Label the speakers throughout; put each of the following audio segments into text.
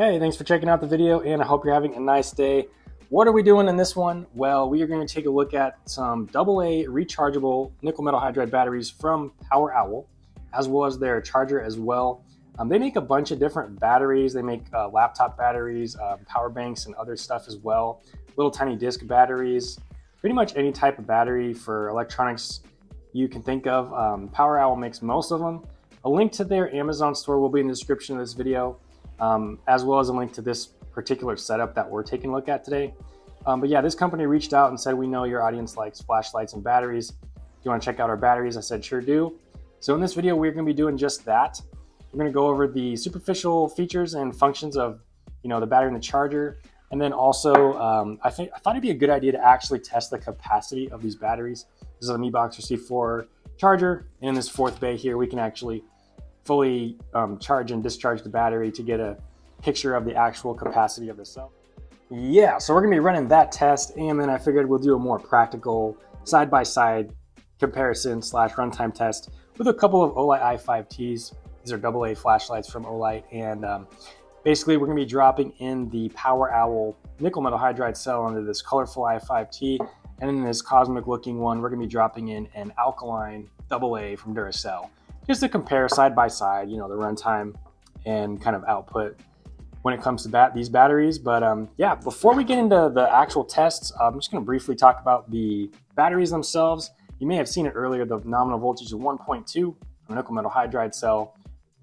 Speaker 1: Hey, thanks for checking out the video and I hope you're having a nice day. What are we doing in this one? Well, we are going to take a look at some AA rechargeable nickel metal hydride batteries from Power Owl, as well as their charger as well. Um, they make a bunch of different batteries. They make uh, laptop batteries, uh, power banks, and other stuff as well. Little tiny disc batteries, pretty much any type of battery for electronics you can think of. Um, Power Owl makes most of them. A link to their Amazon store will be in the description of this video um, as well as a link to this particular setup that we're taking a look at today. Um, but yeah, this company reached out and said, we know your audience likes flashlights and batteries. If you wanna check out our batteries? I said, sure do. So in this video, we're gonna be doing just that. We're gonna go over the superficial features and functions of you know, the battery and the charger. And then also, um, I, think, I thought it'd be a good idea to actually test the capacity of these batteries. This is a MiBoxer C4 charger. And in this fourth bay here, we can actually fully um, charge and discharge the battery to get a picture of the actual capacity of the cell. Yeah, so we're gonna be running that test and then I figured we'll do a more practical side-by-side comparison slash runtime test with a couple of Olight i5Ts. These are AA flashlights from Olight and um, basically we're gonna be dropping in the Power Owl nickel metal hydride cell into this colorful i5T and in this cosmic looking one, we're gonna be dropping in an alkaline AA from Duracell just to compare side by side, you know, the runtime and kind of output when it comes to bat these batteries. But um, yeah, before we get into the actual tests, I'm just going to briefly talk about the batteries themselves. You may have seen it earlier. The nominal voltage is 1.2 nickel metal hydride cell,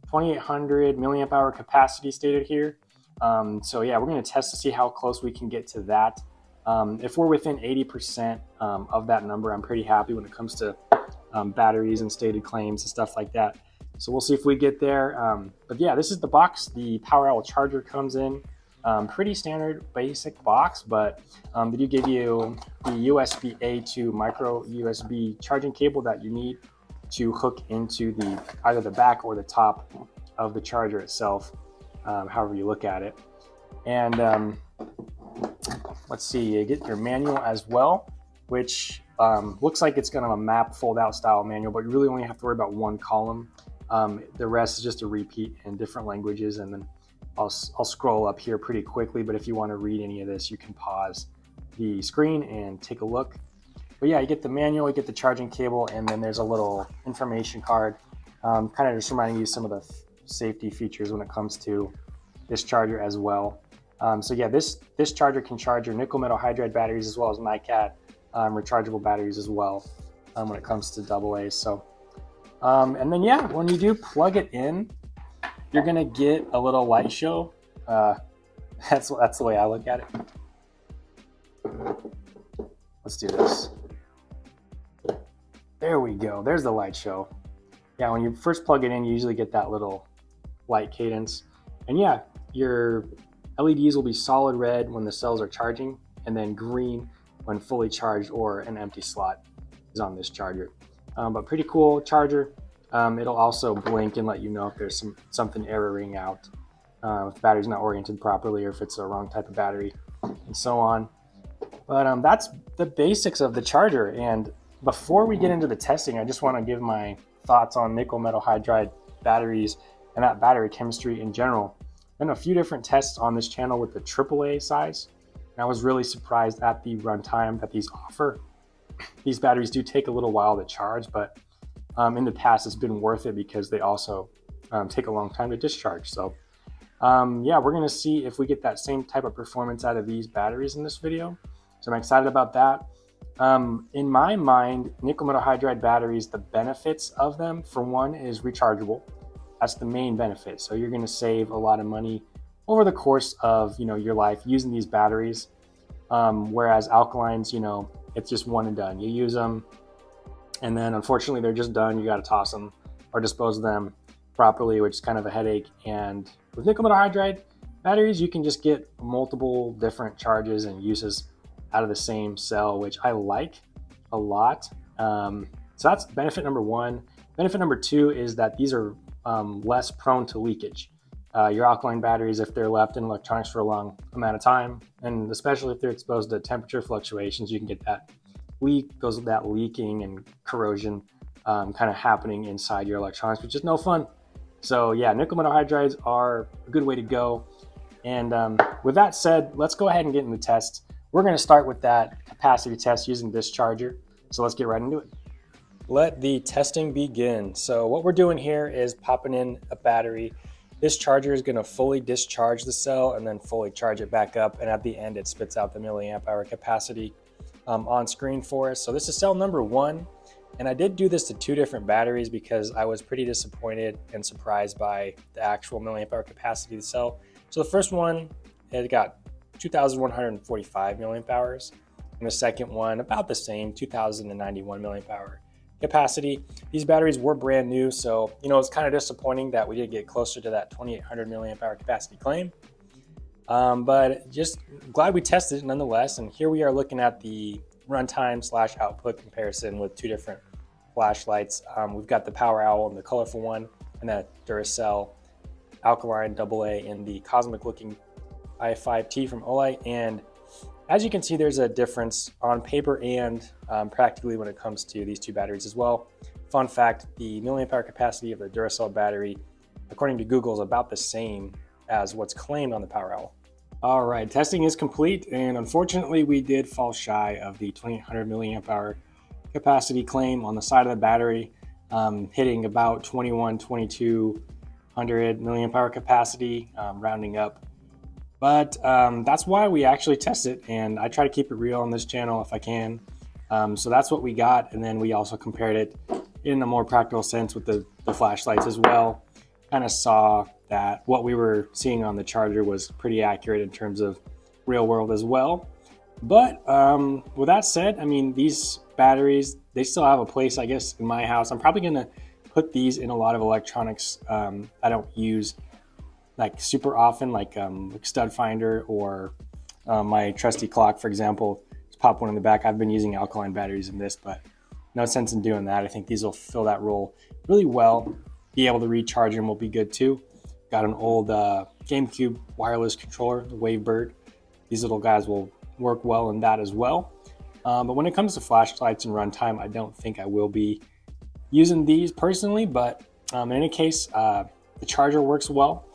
Speaker 1: 2800 milliamp hour capacity stated here. Um, so yeah, we're going to test to see how close we can get to that. Um, if we're within 80% um, of that number, I'm pretty happy when it comes to um, batteries and stated claims and stuff like that. So we'll see if we get there. Um, but yeah, this is the box. The Power Owl charger comes in. Um, pretty standard basic box, but um, they do give you the USB A to micro USB charging cable that you need to hook into the either the back or the top of the charger itself, um, however you look at it. And um, let's see, you get your manual as well, which um, looks like it's kind of a map fold out style manual, but you really only have to worry about one column. Um, the rest is just a repeat in different languages. And then I'll, I'll scroll up here pretty quickly, but if you want to read any of this, you can pause the screen and take a look. But yeah, you get the manual, you get the charging cable, and then there's a little information card, um, kind of just reminding you some of the safety features when it comes to this charger as well. Um, so yeah, this this charger can charge your nickel metal hydride batteries as well as NiCad um, rechargeable batteries as well um, when it comes to double A's. So, um, and then yeah, when you do plug it in, you're gonna get a little light show. Uh, that's that's the way I look at it. Let's do this. There we go. There's the light show. Yeah, when you first plug it in, you usually get that little light cadence. And yeah, your LEDs will be solid red when the cells are charging, and then green when fully charged or an empty slot is on this charger. Um, but pretty cool charger. Um, it'll also blink and let you know if there's some something erroring out, uh, if the battery's not oriented properly or if it's a wrong type of battery and so on. But um, that's the basics of the charger. And before we get into the testing, I just want to give my thoughts on nickel metal hydride batteries and that battery chemistry in general. Done a few different tests on this channel with the AAA size and I was really surprised at the runtime that these offer. These batteries do take a little while to charge, but um, in the past it's been worth it because they also um, take a long time to discharge. So um, yeah, we're gonna see if we get that same type of performance out of these batteries in this video. So I'm excited about that. Um, in my mind, nickel metal hydride batteries, the benefits of them, for one, is rechargeable. That's the main benefit. So you're gonna save a lot of money over the course of you know your life using these batteries. Um, whereas alkalines, you know, it's just one and done. You use them, and then unfortunately they're just done. You got to toss them or dispose of them properly, which is kind of a headache. And with nickel metal hydride batteries, you can just get multiple different charges and uses out of the same cell, which I like a lot. Um, so that's benefit number one. Benefit number two is that these are um, less prone to leakage uh, your alkaline batteries if they're left in electronics for a long amount of time, and especially if they're exposed to temperature fluctuations, you can get that leak, those that leaking and corrosion um, kind of happening inside your electronics, which is no fun. So yeah, nickel metal hydrides are a good way to go. And um, with that said, let's go ahead and get in the test. We're going to start with that capacity test using this charger. So let's get right into it. Let the testing begin. So what we're doing here is popping in a battery. This charger is going to fully discharge the cell and then fully charge it back up. And at the end, it spits out the milliamp hour capacity um, on screen for us. So this is cell number one. And I did do this to two different batteries because I was pretty disappointed and surprised by the actual milliamp hour capacity of the cell. So the first one, it got 2,145 milliamp hours. And the second one, about the same, 2,091 milliamp hour capacity. These batteries were brand new, so you know it's kind of disappointing that we did get closer to that 2,800 milliamp hour capacity claim. Um, but just glad we tested it nonetheless. And here we are looking at the runtime slash output comparison with two different flashlights. Um, we've got the Power Owl and the colorful one, and that Duracell alkaline AA in the cosmic looking i5T from Olight. And as you can see, there's a difference on paper and um, practically when it comes to these two batteries as well. Fun fact, the milliamp hour capacity of the Duracell battery, according to Google, is about the same as what's claimed on the Power Owl. All right, testing is complete, and unfortunately, we did fall shy of the 2800 milliamp hour capacity claim on the side of the battery, um, hitting about 21, 2200 milliamp hour capacity, um, rounding up. But um, that's why we actually test it, and I try to keep it real on this channel if I can. Um, so that's what we got, and then we also compared it in a more practical sense with the, the flashlights as well. Kind of saw that what we were seeing on the charger was pretty accurate in terms of real world as well. But um, with that said, I mean, these batteries, they still have a place, I guess, in my house. I'm probably going to put these in a lot of electronics um, I don't use like super often, like, um, like stud finder or uh, my trusty clock, for example. Just pop one in the back. I've been using alkaline batteries in this, but no sense in doing that. I think these will fill that role really well. Be able to recharge them will be good too. Got an old uh, GameCube wireless controller, the Wavebird. These little guys will work well in that as well. Um, but when it comes to flashlights and runtime, I don't think I will be using these personally. But um, in any case, uh, the charger works well.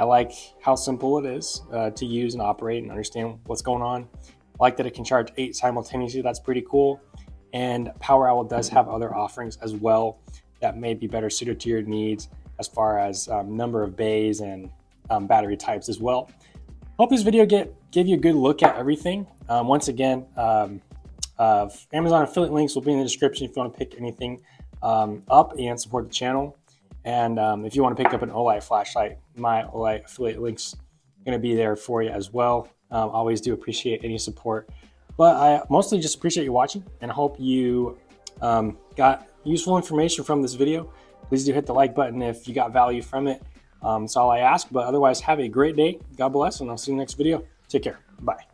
Speaker 1: I like how simple it is uh, to use and operate and understand what's going on. I like that it can charge eight simultaneously. That's pretty cool. And Power Owl does have other offerings as well that may be better suited to your needs as far as um, number of bays and um, battery types as well. Hope this video get give you a good look at everything. Um, once again, um, uh, Amazon affiliate links will be in the description if you want to pick anything um, up and support the channel. And um, if you want to pick up an Olight flashlight, my Olight affiliate links going to be there for you as well. always do appreciate any support. But I mostly just appreciate you watching and hope you got useful information from this video please do hit the like button if you got value from it. Um, that's all I ask. But otherwise, have a great day. God bless, and I'll see you next video. Take care. Bye.